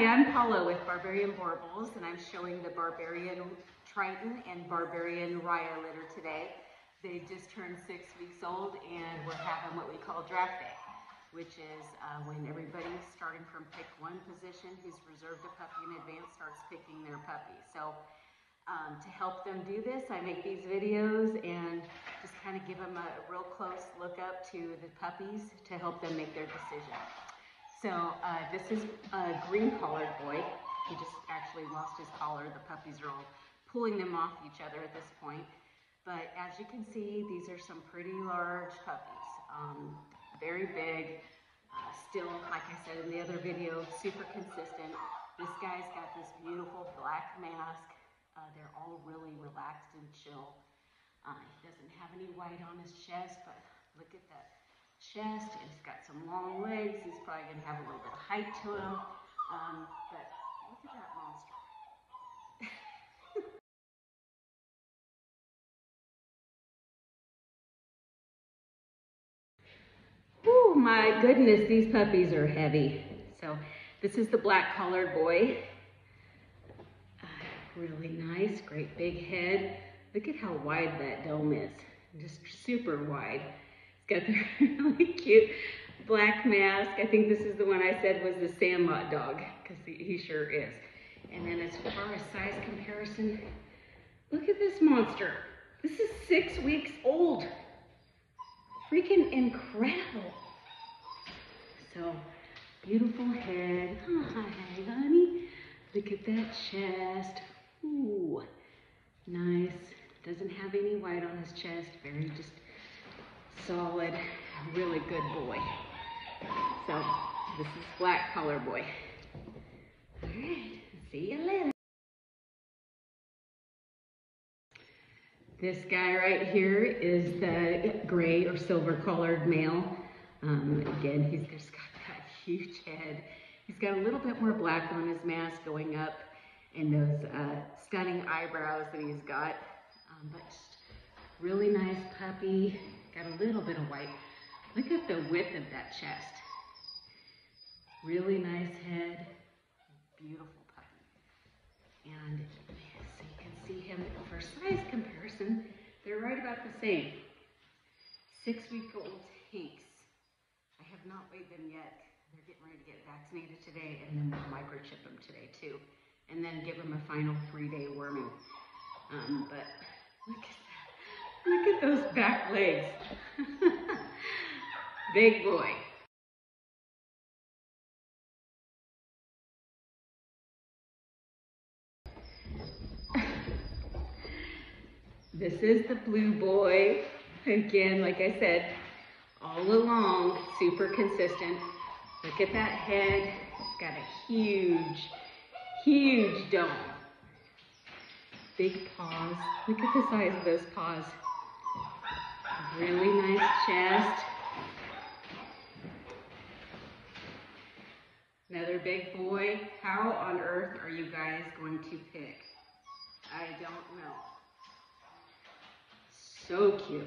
Hi, I'm Paula with Barbarian Boerboels, and I'm showing the Barbarian Triton and Barbarian Raya litter today. They just turned six weeks old, and we're having what we call draft day, which is uh, when everybody starting from pick one position who's reserved a puppy in advance starts picking their puppy. So um, to help them do this, I make these videos and just kind of give them a real close look up to the puppies to help them make their decision. So uh, this is a green collared boy. He just actually lost his collar. The puppies are all pulling them off each other at this point. But as you can see, these are some pretty large puppies. Um, very big, uh, still, like I said in the other video, super consistent. This guy's got this beautiful black mask. Uh, they're all really relaxed and chill. Uh, he doesn't have any white on his chest, but look at that chest. He's got some long legs. He's probably going to have a little bit of height to him. Um, but look at that monster. oh my goodness, these puppies are heavy. So this is the black collared boy. Uh, really nice, great big head. Look at how wide that dome is. Just super wide got the really cute black mask. I think this is the one I said was the Sandlot dog, because he, he sure is. And then as far as size comparison, look at this monster. This is six weeks old. Freaking incredible. So, beautiful head. Oh, hi, honey. Look at that chest. Ooh, nice. Doesn't have any white on his chest. Very just solid, really good boy. So this is black color boy. All right, see you later. This guy right here is the gray or silver colored male. Um, again, he's just got that huge head. He's got a little bit more black on his mask going up and those uh, stunning eyebrows that he's got. Um, but really nice puppy. Got a little bit of white. Look at the width of that chest. Really nice head. Beautiful puppy. And so you can see him for size comparison, they're right about the same. Six-week-old Hinks. I have not weighed them yet. They're getting ready to get vaccinated today, and then we'll microchip them today too. And then give them a final three-day worming. Um, but look Look at those back legs. Big boy. This is the blue boy. Again, like I said, all along, super consistent. Look at that head. Got a huge, huge dome. Big paws. Look at the size of those paws. Really nice chest. Another big boy. How on earth are you guys going to pick? I don't know. So cute.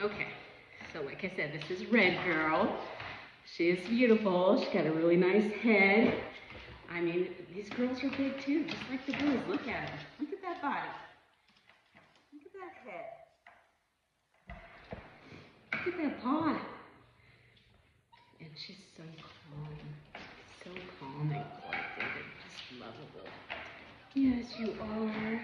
Okay, so like I said, this is Red Girl. She is beautiful. She's got a really nice head. I mean, these girls are big too, just like the boys. Look at them. Look at that body. Look at that head. Look at that paw. And she's so calm. So calm and collected just lovable. Yes, you are.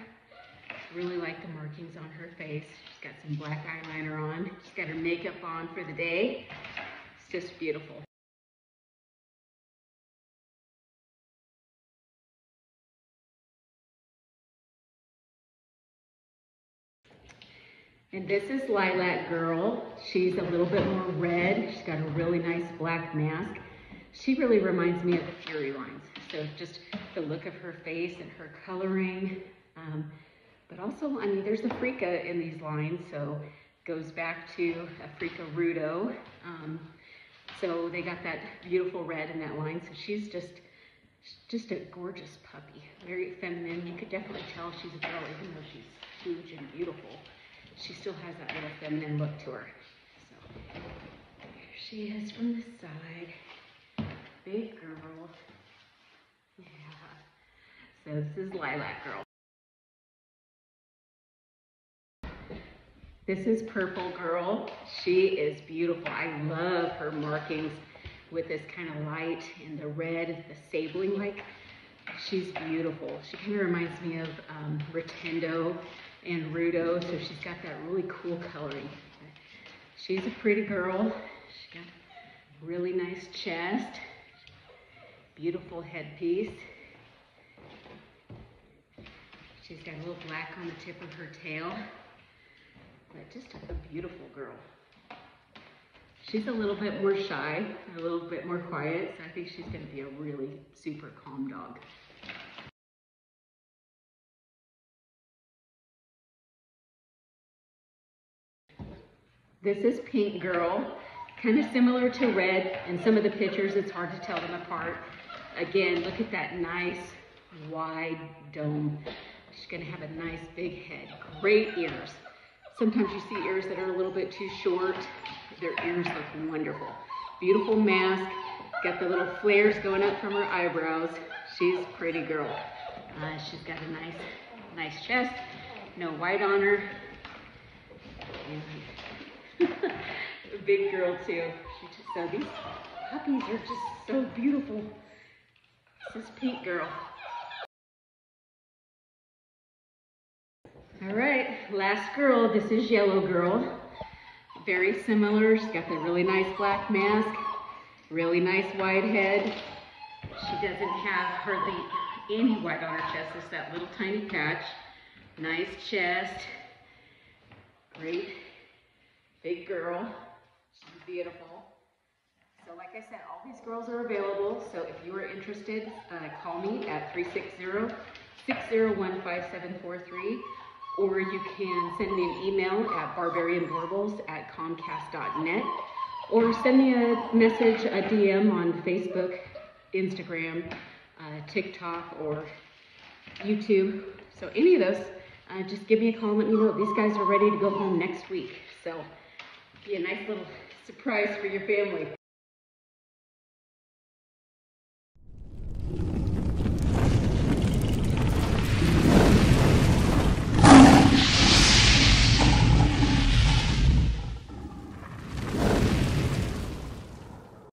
Really like the markings on her face. She's got some black eyeliner on. She's got her makeup on for the day. It's just beautiful. And this is Lilac Girl. She's a little bit more red. She's got a really nice black mask. She really reminds me of the Fury lines. So just the look of her face and her coloring. Um, but also, I mean, there's a Afrika in these lines, so goes back to Afrika Rudo. Um, so they got that beautiful red in that line. So she's just, just a gorgeous puppy. Very feminine. You could definitely tell she's a girl, even though she's huge and beautiful she still has that little feminine look to her. So there she she is from the side. Big girl. Yeah. So this is Lilac Girl. This is Purple Girl. She is beautiful. I love her markings with this kind of light and the red, the sabling like. She's beautiful. She kind of reminds me of um, Rotendo and Rudo, so she's got that really cool coloring. She's a pretty girl. She's got really nice chest, beautiful headpiece. She's got a little black on the tip of her tail, but just a beautiful girl. She's a little bit more shy, a little bit more quiet, so I think she's gonna be a really super calm dog. This is Pink Girl, kind of similar to Red. In some of the pictures, it's hard to tell them apart. Again, look at that nice wide dome. She's gonna have a nice big head, great ears. Sometimes you see ears that are a little bit too short. Their ears look wonderful. Beautiful mask, got the little flares going up from her eyebrows. She's pretty girl. Uh, she's got a nice, nice chest, no white on her. And a big girl too. She just, so these puppies are just so beautiful. This is Pink Girl. All right, last girl. This is Yellow Girl. Very similar. She's got the really nice black mask, really nice white head. She doesn't have hardly any white on her chest. It's that little tiny patch. Nice chest. Great big girl. She's beautiful. So like I said, all these girls are available. So if you are interested, uh, call me at 360-601-5743 or you can send me an email at barbarianboerboels at comcast.net or send me a message, a DM on Facebook, Instagram, uh, TikTok, or YouTube. So any of those, uh, just give me a call and let me know. These guys are ready to go home next week. So be a nice little surprise for your family.